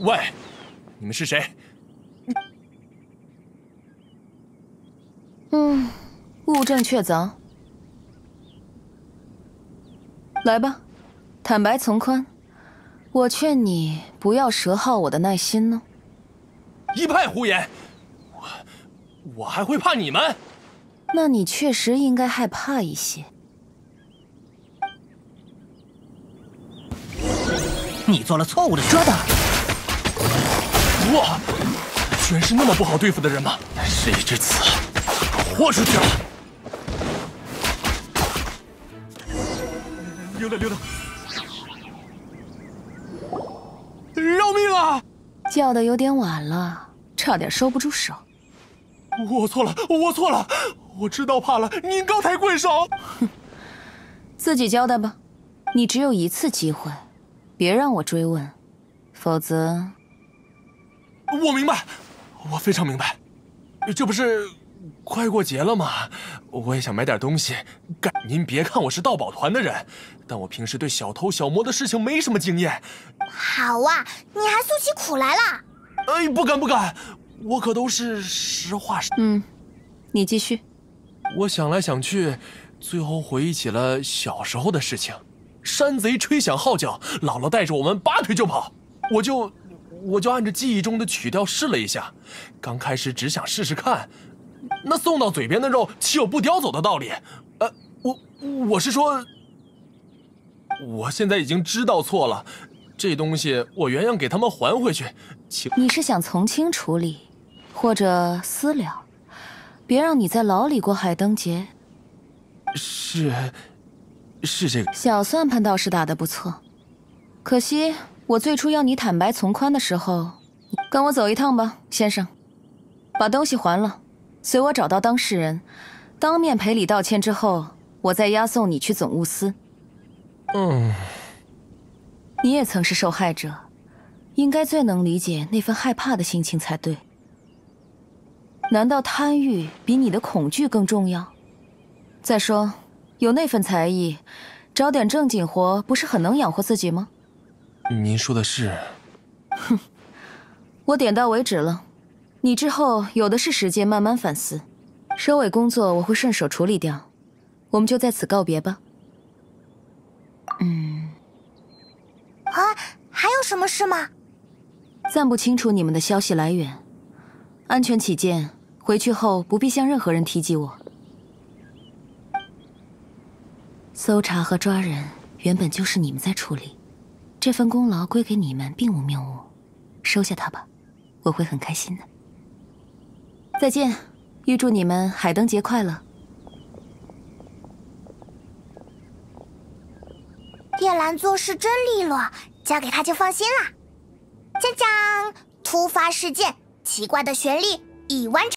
喂，你们是谁？嗯，物证确凿。来吧，坦白从宽。我劝你不要折耗我的耐心呢。一派胡言！我我还会怕你们？那你确实应该害怕一些。你做了错误的捉到！哇，居然是那么不好对付的人吗？事已至此，豁出去了！溜达溜达！饶命啊！叫的有点晚了，差点收不住手。我错了，我错了，我知道怕了，您高抬贵手。哼，自己交代吧，你只有一次机会。别让我追问，否则。我明白，我非常明白。这不是快过节了吗？我也想买点东西。干，您别看我是盗宝团的人，但我平时对小偷小摸的事情没什么经验。好啊，你还诉起苦来了？哎，不敢不敢，我可都是实话实。嗯，你继续。我想来想去，最后回忆起了小时候的事情。山贼吹响号角，姥姥带着我们拔腿就跑，我就我就按着记忆中的曲调试了一下。刚开始只想试试看，那送到嘴边的肉岂有不叼走的道理？呃，我我是说，我现在已经知道错了，这东西我原样给他们还回去。请你是想从轻处理，或者私了，别让你在牢里过海灯节。是。是这个小算盘倒是打得不错，可惜我最初要你坦白从宽的时候，跟我走一趟吧，先生，把东西还了，随我找到当事人，当面赔礼道歉之后，我再押送你去总务司。嗯，你也曾是受害者，应该最能理解那份害怕的心情才对。难道贪欲比你的恐惧更重要？再说。有那份才艺，找点正经活不是很能养活自己吗？您说的是。哼，我点到为止了，你之后有的是时间慢慢反思。收尾工作我会顺手处理掉，我们就在此告别吧。嗯。啊，还有什么事吗？暂不清楚你们的消息来源，安全起见，回去后不必向任何人提及我。搜查和抓人原本就是你们在处理，这份功劳归给你们并无谬误，收下它吧，我会很开心的。再见，预祝你们海灯节快乐。叶兰做事真利落，交给他就放心了。讲讲突发事件，奇怪的旋律已完成。